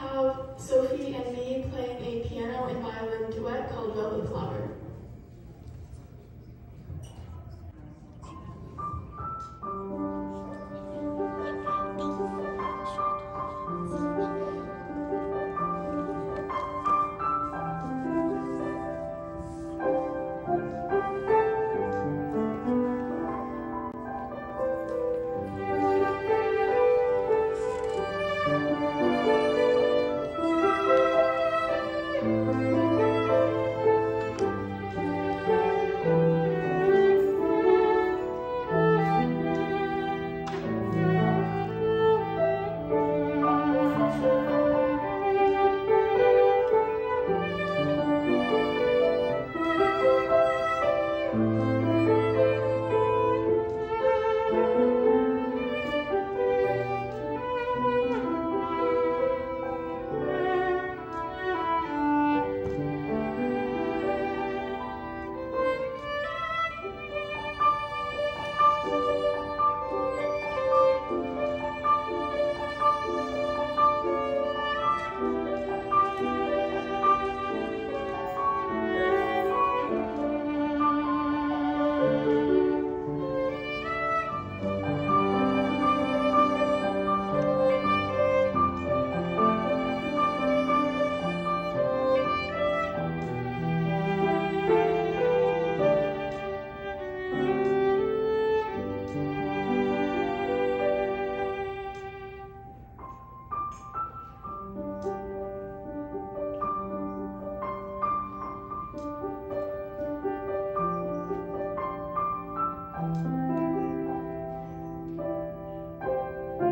have Sophie and me playing a piano and violin duet called Velvet Flower.